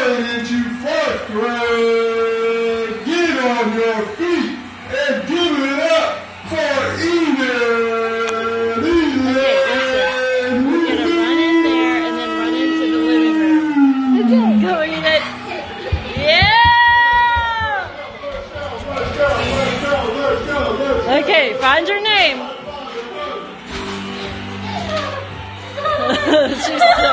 going into fourth grade. Get on your feet and give it up for Eden. We're gonna run in there and then run into the living room. Okay. Go Eden. Yeah. Okay, find your name. She's so